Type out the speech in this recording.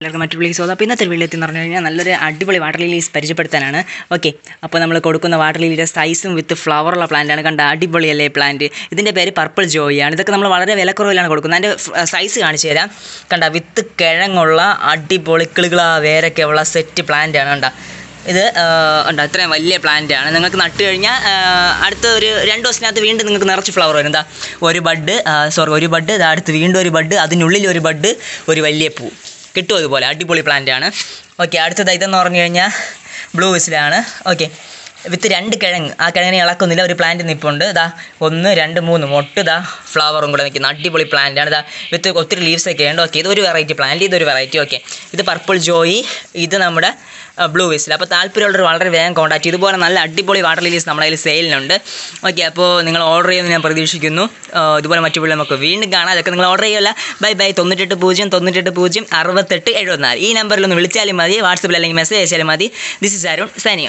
എല്ലാവർക്കും മറ്റു പ്ലേസ് അപ്പോൾ ഇന്നത്തെ വീട്ടിലെത്തി പറഞ്ഞു കഴിഞ്ഞാൽ നല്ലൊരു അടിപൊളി വാട്ടർ ലിലീസ് പരിചയപ്പെടുത്താനാണ്. ഓക്കെ അപ്പോൾ നമ്മൾ കൊടുക്കുന്ന വാട്ടർ ലിലിയുടെ സൈസും വിത്ത് ഫ്ലവറുള്ള പ്ലാന്റാണ് കണ്ട അടിപൊളിയല്ലേ പ്ലാന്റ് ഇതിന്റെ പേര് പർപ്പിൾ ജോയിയാണ് ഇതൊക്കെ നമ്മൾ വളരെ വിലക്കുറവിലാണ് കൊടുക്കുന്നത്. അതിന്റെ സൈസ് കാണിച്ചു തരാം. കണ്ട വിത്ത് കിഴങ്ങുള്ള അടിപൊളി കിളുകളാ വേരൊക്കെ ഉള്ള സെറ്റ് പ്ലാന്റ് ആണ്. കണ്ട ഇത് ഉണ്ട് അത്രയും വലിയ പ്ലാന്റ് ആണ്. നിങ്ങൾക്ക് നട്ട് കഴിഞ്ഞാൽ അടുത്ത ഒരു രണ്ട് ദിവസത്തിനകത്ത് വീണ്ടും നിങ്ങൾക്ക് നിറച്ച് ഫ്ലവർ വരും. എന്താ ഒരു ബഡ് സോറി ഒരു ബഡ് അടുത്ത് വീണ്ടും ഒരു ബഡ് അതിനുള്ളിൽ ഒരു ബഡ് ഒരു വലിയ പൂ. കിട്ടും അതുപോലെ അടിപൊളി പ്ലാന്റ് ആണ്. ഓക്കെ അടുത്തത് ഇതെന്ന് പറഞ്ഞു കഴിഞ്ഞാൽ ബ്ലൂ വിസിലാണ് ഓക്കെ വിത്ത് രണ്ട് കിഴങ്ങ്. ആ കിഴങ്ങിനെ ഇളക്കുന്നില്ല. ഒരു പ്ലാന്റ് നിൽപ്പുണ്ട് ഇതാ ഒന്ന് രണ്ട് മൂന്ന്. മൊട്ട് ഇതാ ഫ്ലവറും കൂടെ നിൽക്കുന്ന. അടിപൊളി പ്ലാന്റാണ് ഇതാ വിത്ത് ഒത്തിരി ലീവ്സ് ഒക്കെ ഉണ്ട്. ഓക്കെ ഇതൊരു വെറൈറ്റി പ്ലാന്റ് ഇതൊരു വെറൈറ്റി ഓക്കെ ഇത് പർപ്പിൾ ജോയി ഇത് നമ്മുടെ ബ്ലൂ വിസിൽ അപ്പോൾ താല്പര്യമുള്ളവർ വളരെ വേഗം കോണ്ടാക്ട് ഇതുപോലെ നല്ല അടിപൊളി വാട്ടർ ലിലീസ് നമ്മുടെ കയ്യിൽ സെയിലിനുണ്ട് ഓക്കെ അപ്പോൾ നിങ്ങൾ ഓർഡർ ചെയ്യുമെന്ന് ഞാൻ പ്രതീക്ഷിക്കുന്നു. ഇതുപോലെ മറ്റു പിള്ളേർ നമുക്ക് വീണ്ടും കാണാം. അതൊക്കെ നിങ്ങൾ ഓർഡർ ചെയ്യുമല്ല ബൈ ബൈ തൊണ്ണൂറ്റെട്ട് പൂജ്യം തൊണ്ണൂറ്റെട്ട് പൂജ്യം അറുപത്തെട്ട് എഴുപത്തിനാല്. ഈ നമ്പറിൽ ഒന്ന് വിളിച്ചാലും മതി. വാട്സപ്പിൽ അല്ലെങ്കിൽ മെസ്സേജ് അയച്ചാലും മതി. This is Arun സൈനിയോൺ